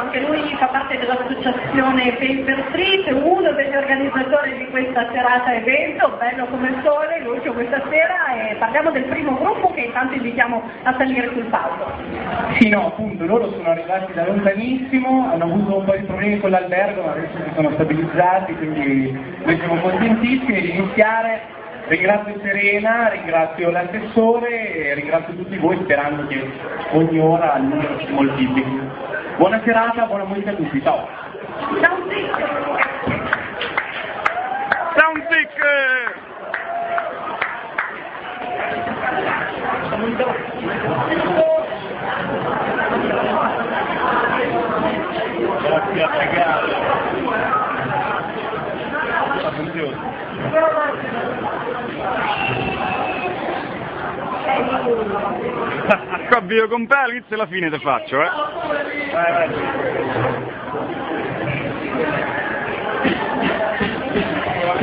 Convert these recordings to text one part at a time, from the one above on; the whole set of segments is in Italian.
anche lui fa parte dell'associazione Paper Street, uno degli organizzatori di questa serata evento, bello come il sole, Lucio questa sera, e parliamo del primo gruppo che intanto invitiamo a salire sul palco. Sì, no, appunto, loro sono arrivati da lontanissimo, hanno avuto un po' di problemi con l'albergo, ma adesso si sono stabilizzati, quindi noi siamo contentissimi di iniziare Ringrazio Serena, ringrazio l'assessore e ringrazio tutti voi sperando che ogni ora il numero si moltiplichi. Buona serata, buona musica a tutti, ciao! Grazie a Qua video con all'inizio e alla fine te faccio, eh. Vai, vai. Prova,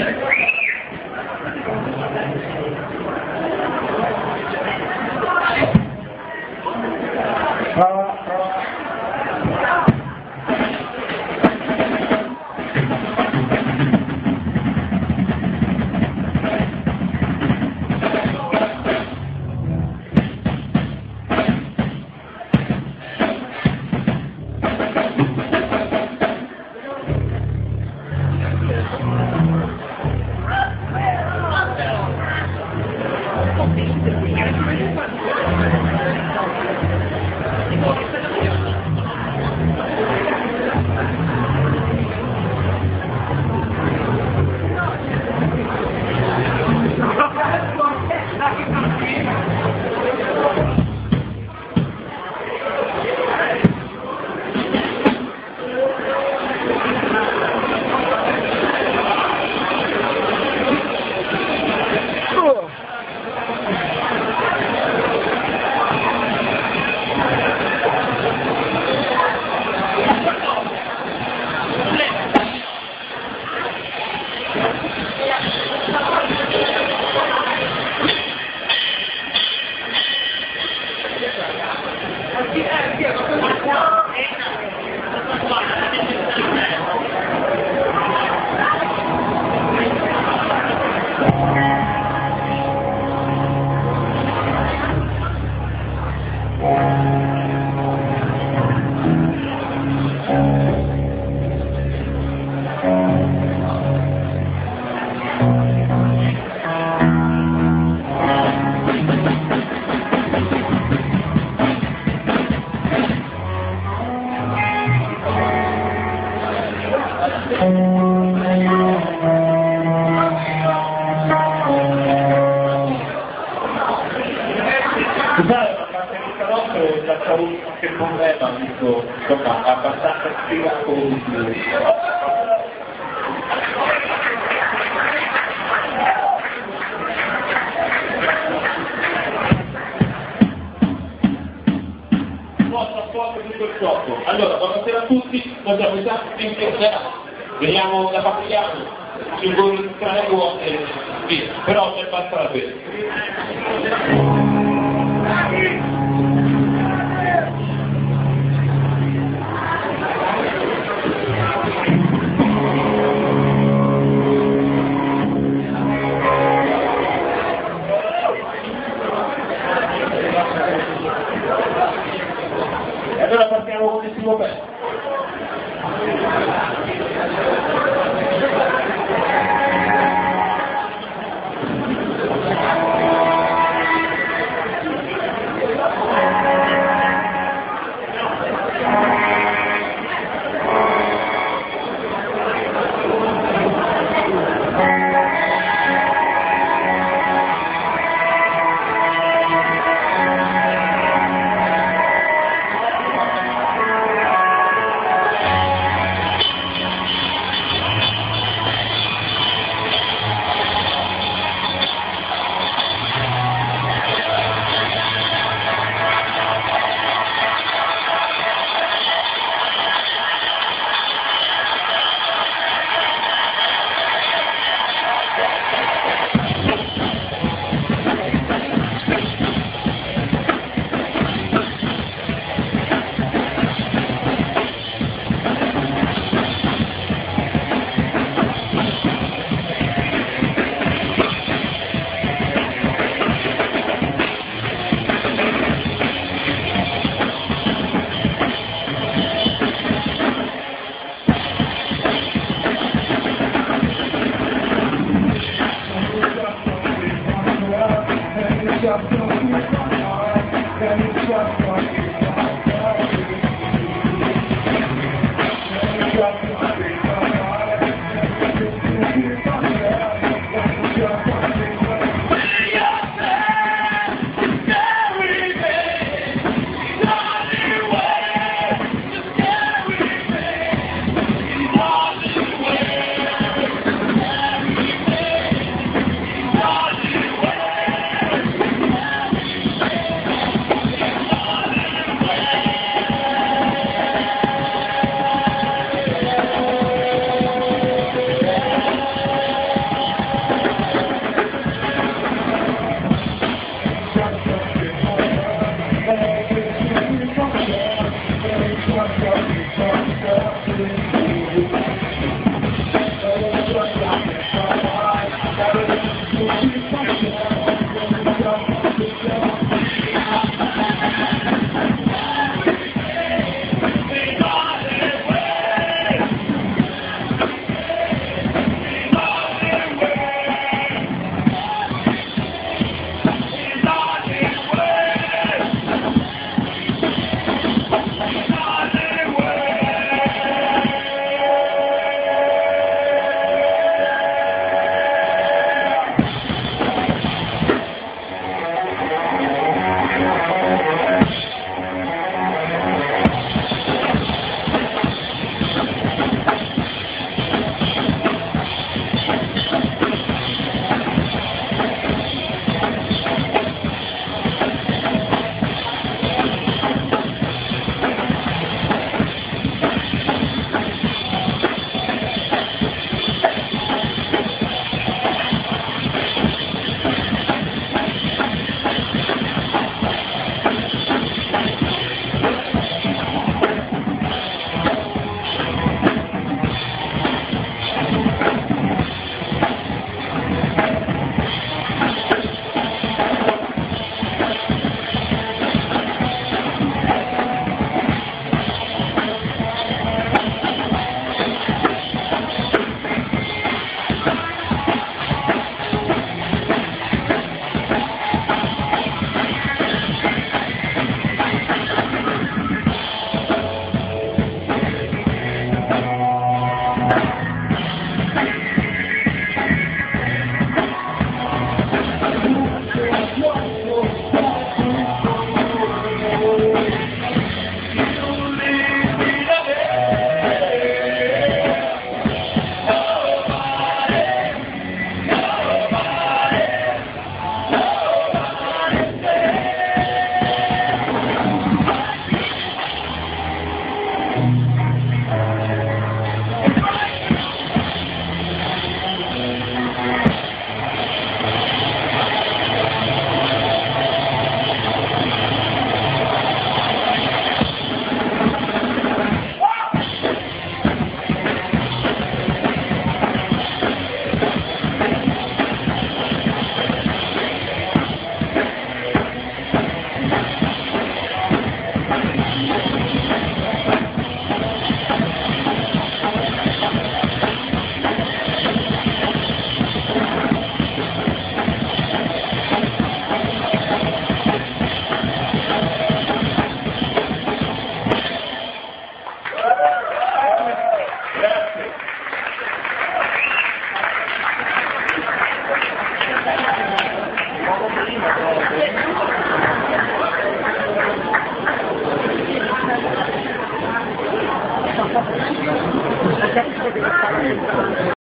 qualche problema, visto, insomma, abbastanza spiegato tutto il gioco. Allora, buonasera a tutti, noi siamo stati in chiesa, veniamo da Pagliano, ci vuole prego e via, però ne basta la pena. Grazie.